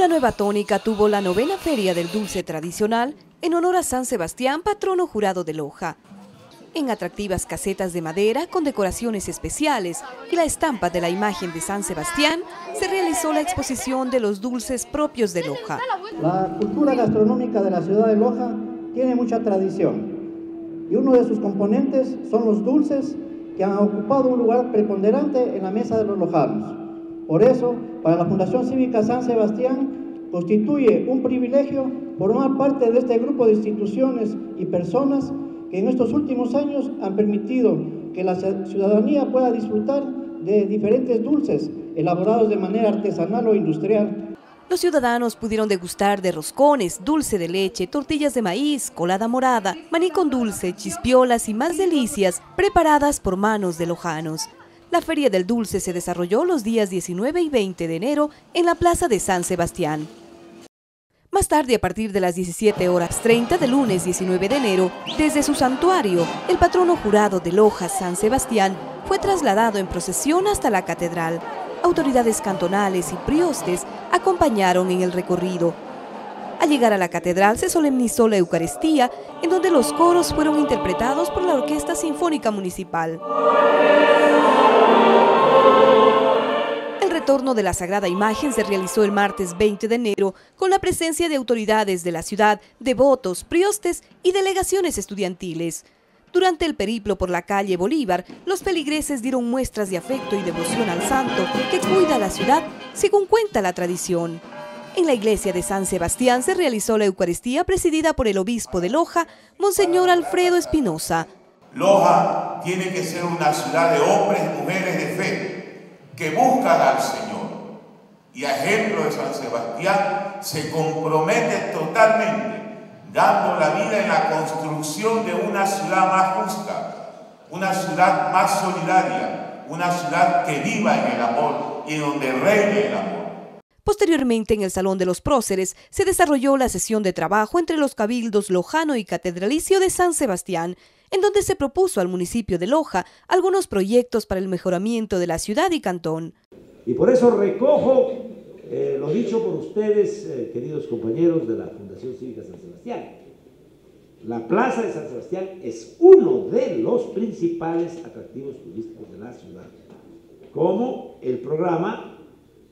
Una nueva tónica tuvo la novena feria del dulce tradicional en honor a San Sebastián, patrono jurado de Loja. En atractivas casetas de madera con decoraciones especiales y la estampa de la imagen de San Sebastián, se realizó la exposición de los dulces propios de Loja. La cultura gastronómica de la ciudad de Loja tiene mucha tradición y uno de sus componentes son los dulces que han ocupado un lugar preponderante en la mesa de los lojanos. Por eso, para la Fundación Cívica San Sebastián, constituye un privilegio formar parte de este grupo de instituciones y personas que en estos últimos años han permitido que la ciudadanía pueda disfrutar de diferentes dulces elaborados de manera artesanal o industrial. Los ciudadanos pudieron degustar de roscones, dulce de leche, tortillas de maíz, colada morada, maní con dulce, chispiolas y más delicias preparadas por manos de lojanos. La Feria del Dulce se desarrolló los días 19 y 20 de enero en la Plaza de San Sebastián. Más tarde, a partir de las 17 horas 30 del lunes 19 de enero, desde su santuario, el patrono jurado de Loja, San Sebastián, fue trasladado en procesión hasta la catedral. Autoridades cantonales y priostes acompañaron en el recorrido. Al llegar a la catedral se solemnizó la Eucaristía, en donde los coros fueron interpretados por la Orquesta Sinfónica Municipal. Retorno de la Sagrada Imagen se realizó el martes 20 de enero con la presencia de autoridades de la ciudad, devotos, priostes y delegaciones estudiantiles. Durante el periplo por la calle Bolívar, los feligreses dieron muestras de afecto y devoción al santo que cuida la ciudad, según cuenta la tradición. En la iglesia de San Sebastián se realizó la Eucaristía presidida por el obispo de Loja, Monseñor Alfredo Espinosa. Loja tiene que ser una ciudad de hombres y mujeres de fe, que buscan al Señor. Y a ejemplo de San Sebastián, se compromete totalmente dando la vida en la construcción de una ciudad más justa, una ciudad más solidaria, una ciudad que viva en el amor y donde reine el amor. Posteriormente, en el Salón de los Próceres, se desarrolló la sesión de trabajo entre los cabildos Lojano y Catedralicio de San Sebastián, en donde se propuso al municipio de Loja algunos proyectos para el mejoramiento de la ciudad y cantón. Y por eso recojo eh, lo dicho por ustedes, eh, queridos compañeros de la Fundación Cívica San Sebastián. La Plaza de San Sebastián es uno de los principales atractivos turísticos de la ciudad, como el programa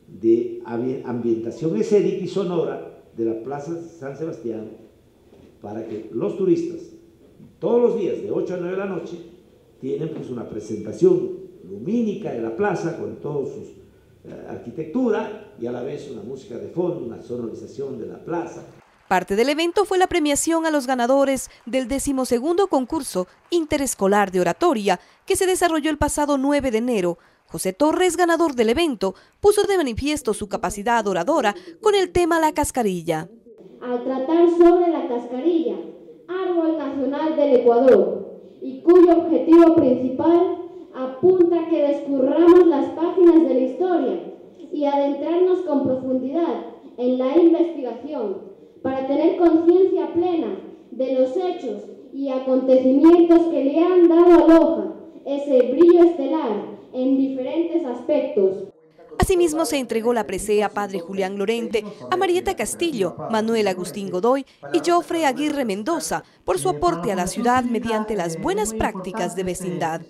de ambientación escénica y sonora de la Plaza San Sebastián para que los turistas todos los días de 8 a 9 de la noche tienen pues una presentación lumínica de la plaza con toda su eh, arquitectura y a la vez una música de fondo, una sonorización de la plaza. Parte del evento fue la premiación a los ganadores del decimosegundo concurso interescolar de oratoria que se desarrolló el pasado 9 de enero. José Torres, ganador del evento, puso de manifiesto su capacidad oradora con el tema La Cascarilla. Al tratar sobre la cascarilla, árbol nacional del Ecuador, y cuyo objetivo principal apunta a que descurramos las páginas de la historia y adentrarnos con profundidad en la investigación para tener conciencia plena de los hechos y acontecimientos que le han dado a Loja ese brillo estelar en diferentes aspectos Asimismo, se entregó la presea Padre Julián Lorente a Marieta Castillo, Manuel Agustín Godoy y Jofre Aguirre Mendoza por su aporte a la ciudad mediante las buenas prácticas de vecindad.